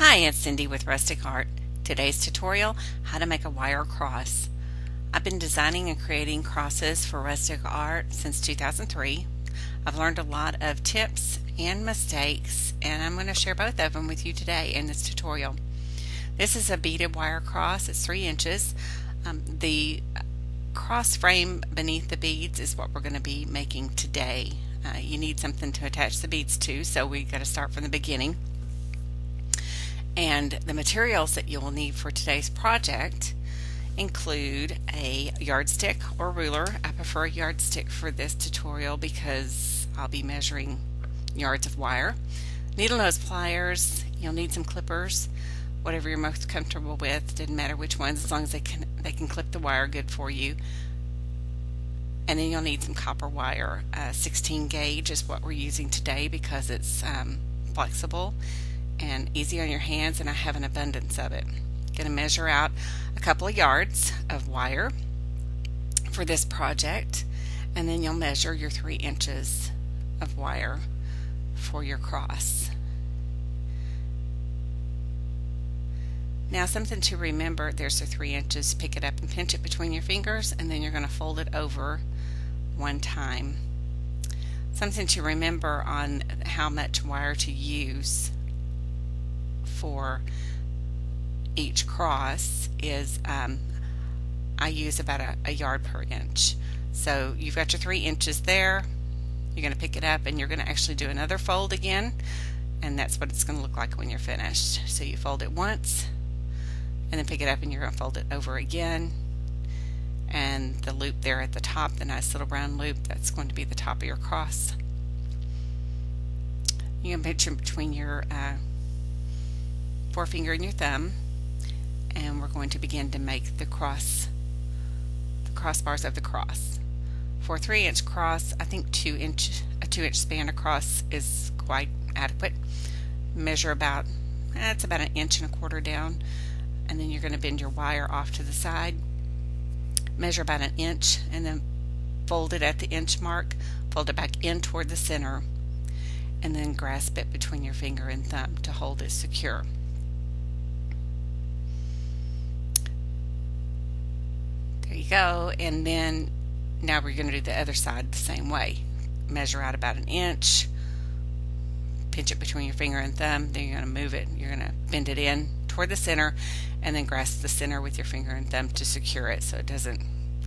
Hi, it's Cindi with Rustique Art. Today's tutorial, how to make a wire cross. I've been designing and creating crosses for Rustique Art since 2003. I've learned a lot of tips and mistakes and I'm going to share both of them with you today in this tutorial. This is a beaded wire cross. It's 3 inches. Um, the cross frame beneath the beads is what we're going to be making today. Uh, you need something to attach the beads to so we got to start from the beginning. And the materials that you will need for today's project include a yardstick or ruler. I prefer a yardstick for this tutorial because I'll be measuring yards of wire. Needle nose pliers, you'll need some clippers, whatever you're most comfortable with, didn't matter which ones as long as they can they can clip the wire good for you. And then you'll need some copper wire. Uh, 16 gauge is what we're using today because it's um, flexible and easy on your hands and I have an abundance of it. Going to measure out a couple of yards of wire for this project and then you'll measure your three inches of wire for your cross. Now something to remember, there's the three inches, pick it up and pinch it between your fingers and then you're going to fold it over one time. Something to remember on how much wire to use for each cross is um, I use about a, a yard per inch. So you've got your three inches there. You're going to pick it up and you're going to actually do another fold again and that's what it's going to look like when you're finished. So you fold it once and then pick it up and you're going to fold it over again and the loop there at the top, the nice little round loop, that's going to be the top of your cross. You can pinch it between your uh, forefinger and your thumb and we're going to begin to make the cross the crossbars of the cross. For a three inch cross, I think two inch a two inch span across is quite adequate. Measure about that's about an inch and a quarter down and then you're going to bend your wire off to the side. Measure about an inch and then fold it at the inch mark, fold it back in toward the center and then grasp it between your finger and thumb to hold it secure. Go and then now we're going to do the other side the same way. Measure out about an inch pinch it between your finger and thumb then you're going to move it you're going to bend it in toward the center and then grasp the center with your finger and thumb to secure it so it doesn't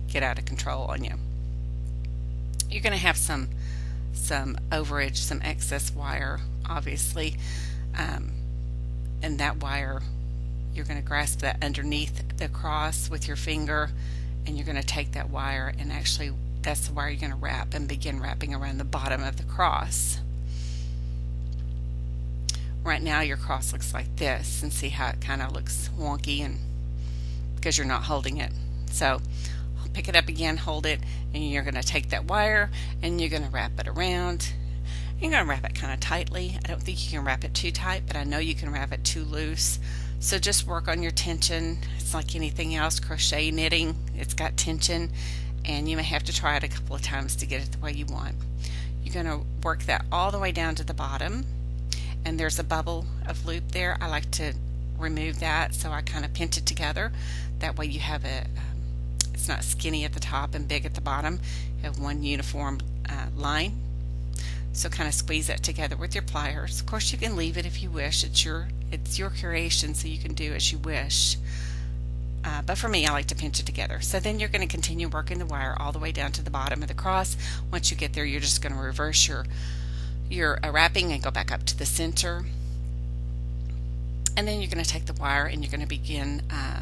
get out of control on you. You're going to have some some overage some excess wire obviously um, and that wire you're going to grasp that underneath the cross with your finger and you're going to take that wire and actually that's the wire you're going to wrap and begin wrapping around the bottom of the cross. Right now your cross looks like this and see how it kind of looks wonky and because you're not holding it. So pick it up again, hold it, and you're going to take that wire and you're going to wrap it around. You're going to wrap it kind of tightly. I don't think you can wrap it too tight, but I know you can wrap it too loose. So just work on your tension. It's like anything else, crochet knitting, it's got tension and you may have to try it a couple of times to get it the way you want. You're going to work that all the way down to the bottom and there's a bubble of loop there. I like to remove that so I kind of pinch it together. That way you have a, um, it's not skinny at the top and big at the bottom. You have one uniform uh, line so kind of squeeze that together with your pliers. Of course you can leave it if you wish. It's your it's your creation so you can do as you wish. Uh, but for me I like to pinch it together. So then you're going to continue working the wire all the way down to the bottom of the cross. Once you get there you're just going to reverse your your uh, wrapping and go back up to the center. And then you're going to take the wire and you're going to begin uh,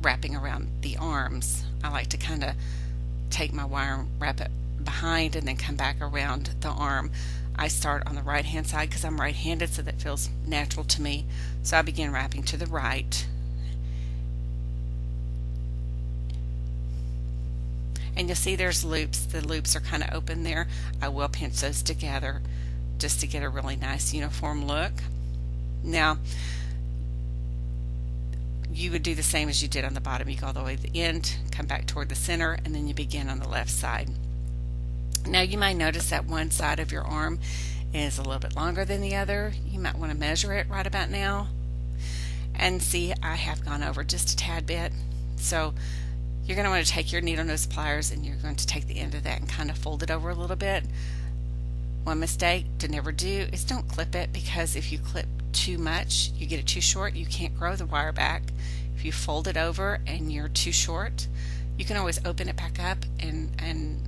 wrapping around the arms. I like to kind of take my wire and wrap it behind and then come back around the arm. I start on the right hand side because I'm right handed so that feels natural to me. So I begin wrapping to the right. And you'll see there's loops. The loops are kind of open there. I will pinch those together just to get a really nice uniform look. Now, you would do the same as you did on the bottom. You go all the way to the end, come back toward the center, and then you begin on the left side. Now you might notice that one side of your arm is a little bit longer than the other. You might want to measure it right about now. and see I have gone over just a tad bit so you're going to want to take your needle nose pliers and you're going to take the end of that and kind of fold it over a little bit one mistake to never do is don't clip it because if you clip too much you get it too short you can't grow the wire back if you fold it over and you're too short you can always open it back up and and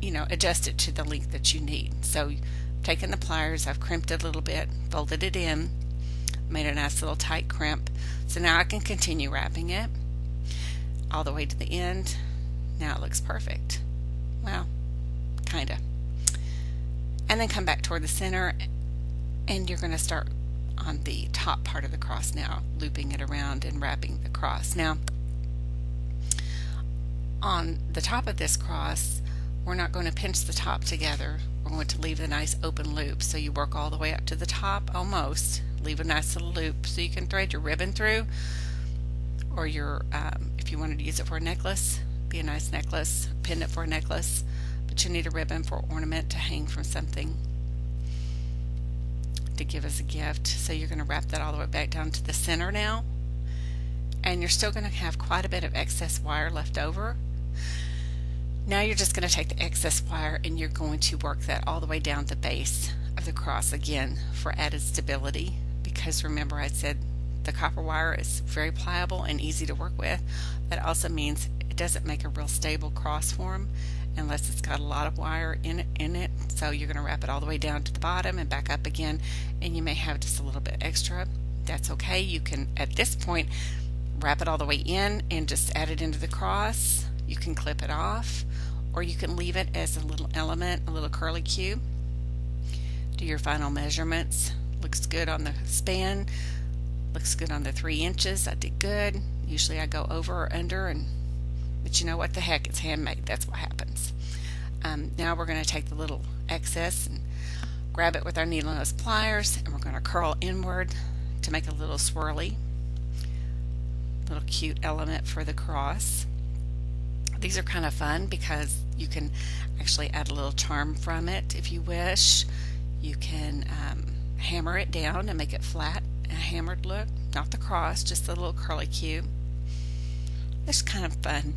you know adjust it to the length that you need. So I've taken the pliers I've crimped it a little bit folded it in made a nice little tight crimp. So now I can continue wrapping it all the way to the end. Now it looks perfect. Well kinda. And then come back toward the center and you're going to start on the top part of the cross now looping it around and wrapping the cross. Now on the top of this cross we're not going to pinch the top together. We're going to leave a nice open loop. So you work all the way up to the top almost. Leave a nice little loop so you can thread your ribbon through or your um, if you wanted to use it for a necklace be a nice necklace pin it for a necklace. But you need a ribbon for ornament to hang from something to give as a gift. So you're going to wrap that all the way back down to the center now. And you're still going to have quite a bit of excess wire left over now you're just going to take the excess wire and you're going to work that all the way down the base of the cross again for added stability because remember I said the copper wire is very pliable and easy to work with. That also means it doesn't make a real stable cross form unless it's got a lot of wire in it, in it. So you're going to wrap it all the way down to the bottom and back up again and you may have just a little bit extra. That's okay. You can at this point wrap it all the way in and just add it into the cross. You can clip it off or you can leave it as a little element, a little curly cue. Do your final measurements. Looks good on the span. Looks good on the three inches. I did good. Usually I go over or under and but you know what? The heck it's handmade. That's what happens. Um, now we're going to take the little excess and grab it with our needle nose pliers and we're going to curl inward to make a little swirly little cute element for the cross these are kind of fun because you can actually add a little charm from it if you wish you can um, hammer it down and make it flat a hammered look, not the cross, just the little curly cue. It's kind of fun.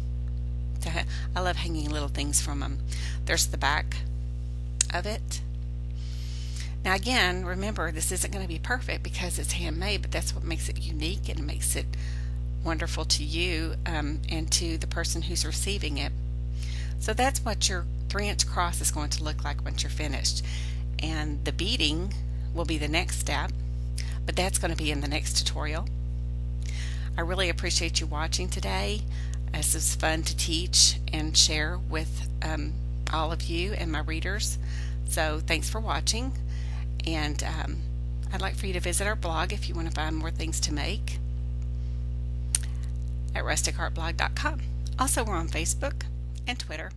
I love hanging little things from them. There's the back of it. Now again, remember this isn't going to be perfect because it's handmade, but that's what makes it unique and makes it wonderful to you um, and to the person who's receiving it. So that's what your three inch cross is going to look like once you're finished. And the beading will be the next step but that's going to be in the next tutorial. I really appreciate you watching today. This is fun to teach and share with um, all of you and my readers. So thanks for watching and um, I'd like for you to visit our blog if you want to find more things to make at rustiqueartblog.com. Also, we're on Facebook and Twitter.